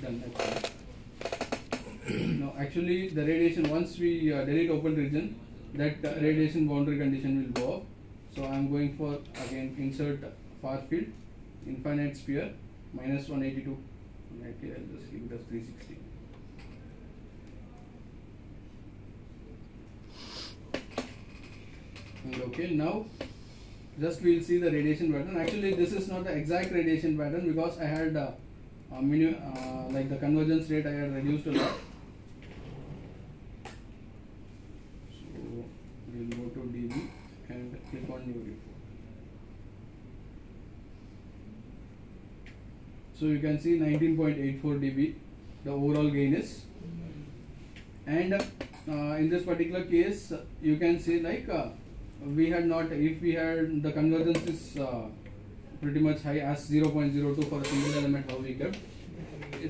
done actually. no, actually the radiation once we uh, delete open region, that uh, radiation boundary condition will go up. So I am going for again insert far field, infinite sphere, minus 182. 180, I'll just give it as 360. And okay, now just we'll see the radiation pattern. Actually, this is not the exact radiation pattern because I had uh, uh, minu- uh, like the convergence rate I had reduced a lot. So we'll go to dB and click on new report. So you can see 19.84 dB the overall gain is and uh, in this particular case you can see like uh, we had not if we had the convergence is uh, pretty much high as 0.02 for a single element how we kept.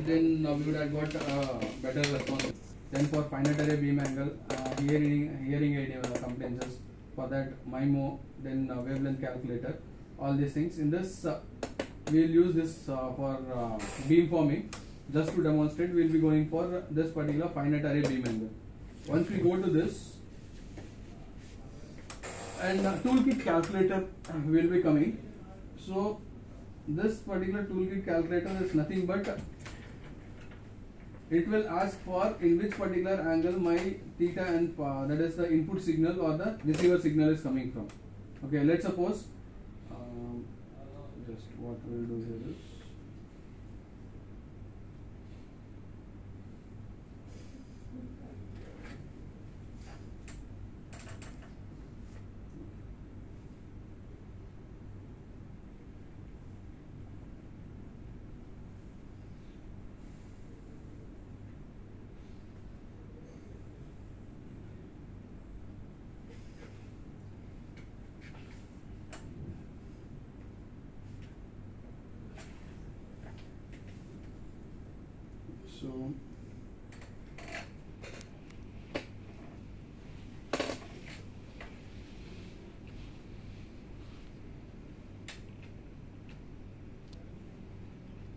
Then uh, we would have got uh, better response then for finite array beam angle uh, hearing hearing aid uh, compliances for that MIMO then uh, wavelength calculator all these things. In this we will use this for beam forming. Just to demonstrate we will be going for this particular finite array beam angle. Once we go to this and toolkit calculator will be coming so this particular toolkit calculator is nothing but it will ask for in which particular angle my theta and uh, that is the input signal or the receiver signal is coming from. Okay let's suppose um, just what we'll do here is so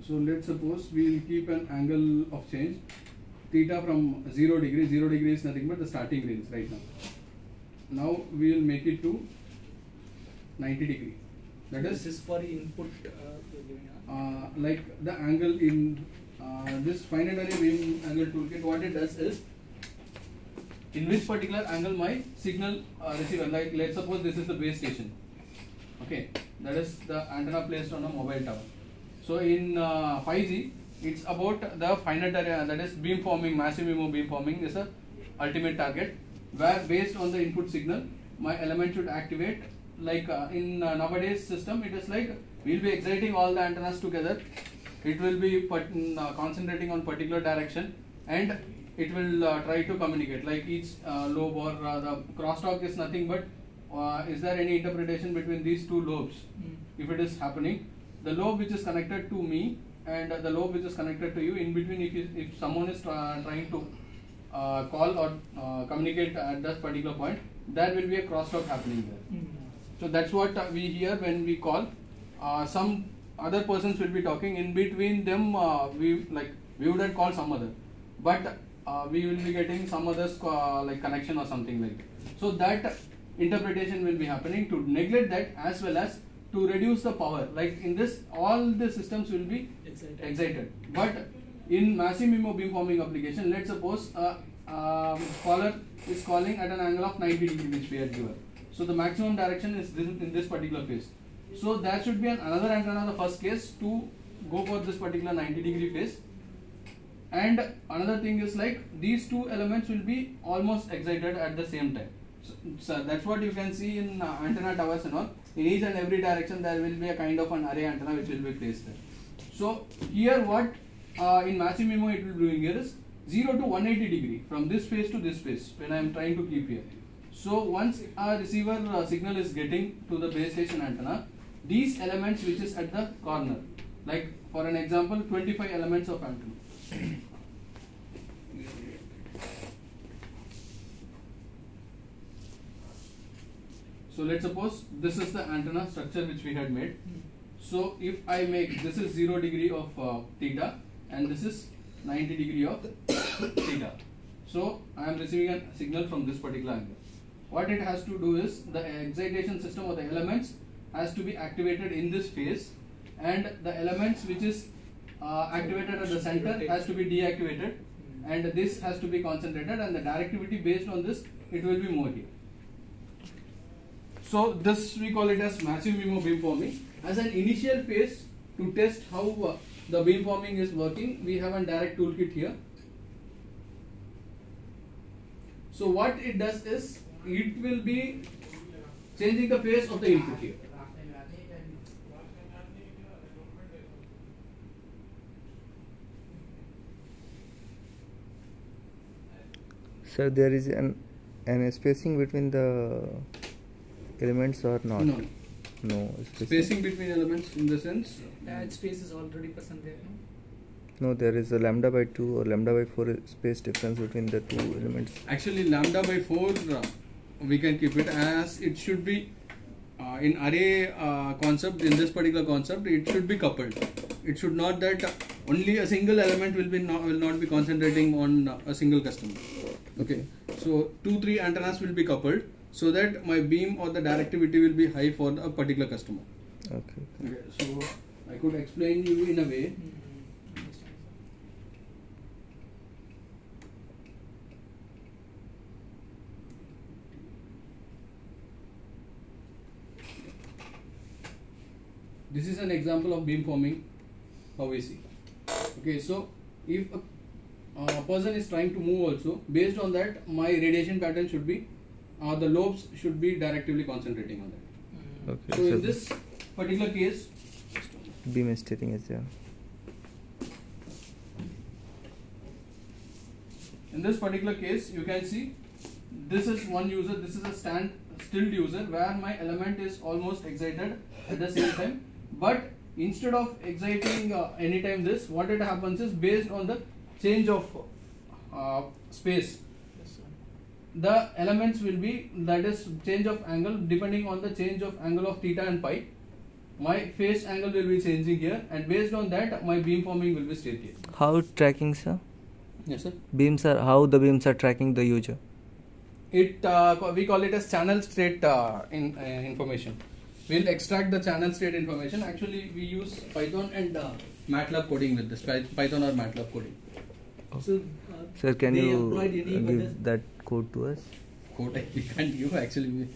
so let's suppose we will keep an angle of change theta from 0 degree 0 degree is nothing but the starting range right now now we will make it to 90 degree that This is is for input. Uh, you're giving, huh? uh, like the angle in uh, this finite array beam angle toolkit, what it does is in which particular angle my signal uh, receiver, like let's suppose this is the base station, okay, that is the antenna placed on a mobile tower. So in uh, 5G, it's about the finite array, that is beam forming, massive MIMO beam forming is a ultimate target, where based on the input signal, my element should activate like uh, in uh, nowadays system it is like we'll be exciting all the antennas together it will be put, uh, concentrating on particular direction and it will uh, try to communicate like each uh, lobe or uh, the crosstalk is nothing but uh, is there any interpretation between these two lobes Mm. if it is happening the lobe which is connected to me and the lobe which is connected to you in between if, you, if someone is trying to uh, call or uh, communicate at that particular point there will be a crosstalk happening there Mm. so that's what uh, we hear when we call. Uh, some other persons will be talking. In between them, uh, we like we would have called some other, but uh, we will be getting some other uh, like connection or something like that. So that interpretation will be happening to neglect that as well as to reduce the power. Like in this, all the systems will be Excited. excited. But in massive MIMO beamforming application, let's suppose a um, caller is calling at an angle of 90 degree which we had given. So the maximum direction is this, in this particular phase. So that should be an, another antenna the first case to go for this particular 90 degree phase. And another thing is like these two elements will be almost excited at the same time. So, so that's what you can see in uh, antenna towers and all. In each and every direction there will be a kind of an array antenna which will be placed there. So here what uh, in MIMO it will be doing here is 0 to 180 degree from this phase to this phase when I am trying to keep here. So once a receiver uh, signal is getting to the base station antenna, these elements which is at the corner, like for an example 25 elements of antenna. So let's suppose this is the antenna structure which we had made. So if I make this is 0 degree of uh, theta and this is 90 degree of theta. So I am receiving a signal from this particular angle. What it has to do is the excitation system of the elements has to be activated in this phase and the elements which is uh, activated at the center has to be deactivated and this has to be concentrated and the directivity based on this it will be more here. So this we call it as massive MIMO beamforming. As an initial phase to test how uh, the beamforming is working, we have a direct toolkit here. So what it does is it will be changing the phase of the input here. Sir, there is an an spacing between the elements or not? No, No spacing spacing between elements in the sense. That space is already present there, no? No, there is a lambda by 2 or lambda by 4 space difference between the two elements. Actually, lambda by 4 uh, we can keep it as it should be uh, in array uh, concept in this particular concept it should be coupled it should not that uh, only a single element will be not, will not be concentrating on uh, a single customer okay. So two three antennas will be coupled so that my beam or the directivity will be high for a particular customer. Okay. okay. So i could explain you in a way. This is an example of beam forming. How we see. Okay. So if a, a person is trying to move also based on that my radiation pattern should be uh, the lobes should be directively concentrating on that Mm. Okay. so in this particular case beam is steering is there. in this particular case you can see this is one user this is a stand stilled user where my element is almost excited at the same time but instead of exciting uh, anytime this what it happens is based on the change of uh, space. The elements will be that is change of angle depending on the change of angle of theta and phi. My phase angle will be changing here and based on that my beam forming will be straight here. How tracking, sir? yes sir. Beams are how the beams are tracking the user. it uh, we call it as channel state uh, in uh, information. We'll extract the channel state information. Actually we use python and uh, matlab coding with this python or matlab coding So, uh, Sir, can you employed any give that code to us? code we can't give actually we,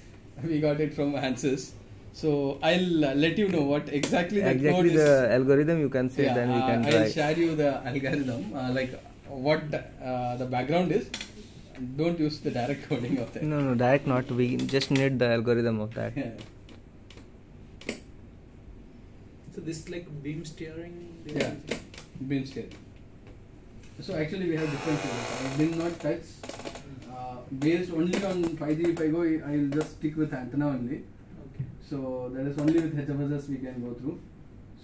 we got it from Ansys so i'll uh, let you know what exactly the exactly code the is algorithm you can say yeah, then we uh, can i'll share you the algorithm uh, like what uh, the background is don't use the direct coding of that No, no, direct not. We just need the algorithm of that. yeah. so this is like beam steering. Yeah. Beam steering. So actually we have different phases. I will not touch. Uh, based only on 5G if I go, I'll just stick with antenna only. Okay. So that is only with HFSS we can go through.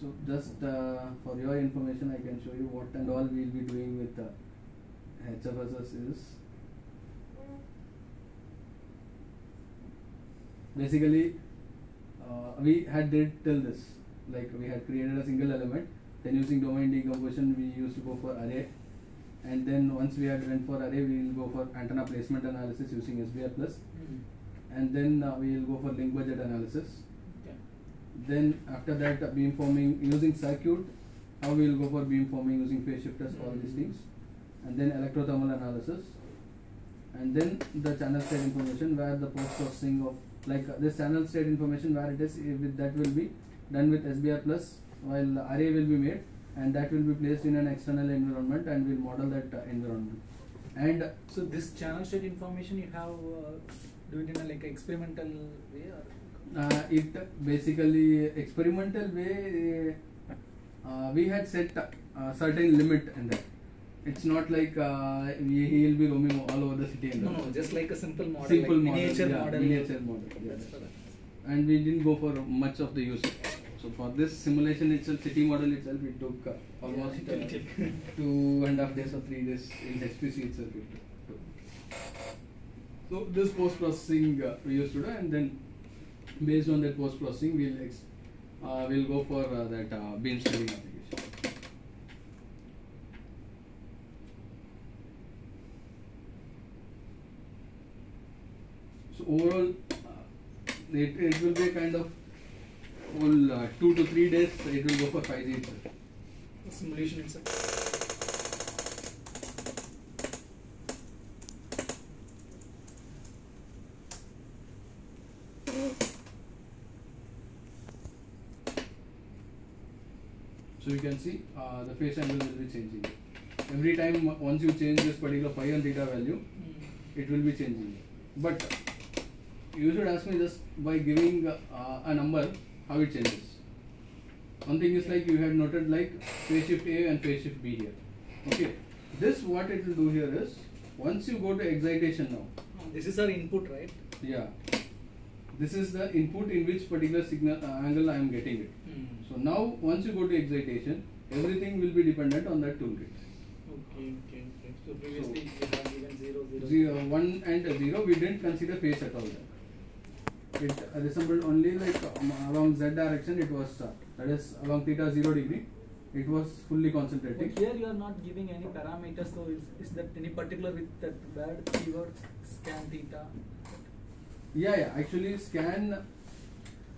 So just uh, for your information, I can show you what and all we will be doing with uh, HFSS is. Basically, uh, we had did till this. Like we had created a single element. Then using domain decomposition, we used to go for array. And then once we had went for array, we will go for antenna placement analysis using SBR plus. Mm. And then uh, we will go for link budget analysis. Okay. Then after that uh, beam forming using circuit, how we will go for beam forming using phase shifters, all these things. And then electrothermal analysis. And then the channel state information where the post processing of like uh, this channel state information where it is eh, with that will be done with SBR plus while array will be made and that will be placed in an external environment and we'll model that uh, environment. And So this channel state information you have uh, do it in a like experimental way or? uh, it basically experimental way uh, we had set a certain limit in that it's not like uh, he will be roaming all over the city and No, no, just like a simple model, Simple like model, miniature yeah, model. miniature model, That's yes. for that. and we didn't go for much of the use so for this simulation itself, city model itself, it took uh, almost yeah, it uh, took two and a half days or three days in HPC itself. It took. So this post processing uh, we used to do, and then based on that post processing, we'll uh, we'll go for uh, that uh, beam streaming application. So overall, it, it will be a kind of whole uh, two to three days. It will go for five G itself. Simulation itself. So you can see uh, the phase angle will be changing. Every time once you change this particular phi and theta value, it will be changing. But you should ask me just by giving uh, a number how it changes. One thing is like you had noted like phase shift A and phase shift B here. Okay. This what it will do here is once you go to excitation now. This is our input, right? Yeah. This is the input in which particular signal uh, angle I am getting it. So now once you go to excitation, everything will be dependent on that toolkit. Okay, okay, okay. So previously we have given zero, zero. Zero, one and zero, we didn't consider phase at all. There. It resembled only like um, along z direction. It was uh, that is along theta zero degree. It was fully concentrating. But here you are not giving any parameters, so is, is that any particular with that word keyword scan theta? Yeah, yeah. Actually, scan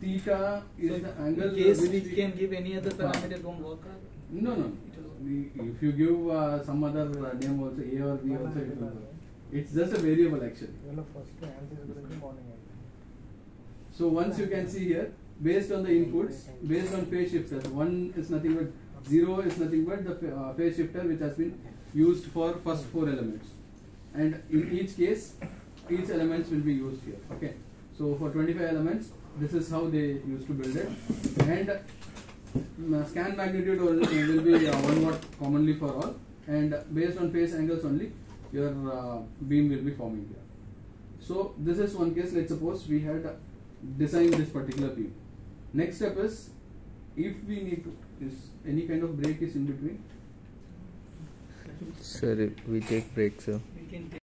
theta is so the angle. In case which we can give any other parameter, don't work. No, no. The- If you give uh, some other uh, name also, A or B also, it will work. It's just a variable actually. So once you can see here, based on the inputs, based on phase shifters, one is nothing but zero is nothing but the uh, phase shifter which has been used for first four elements, and in each case, each elements will be used here. Okay. So for 25 elements, this is how they used to build it, and uh, scan magnitude will, be uh, one watt commonly for all, and based on phase angles only, your beam will be forming here. So this is one case. Let's suppose we had designed this particular beam. Next step is if we need to is any kind of break is in between. Sir, we take break, sir. We can take